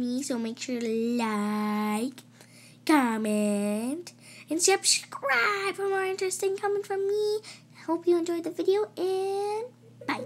me. So make sure to like, comment, and subscribe for more interesting comments from me. I hope you enjoyed the video and bye.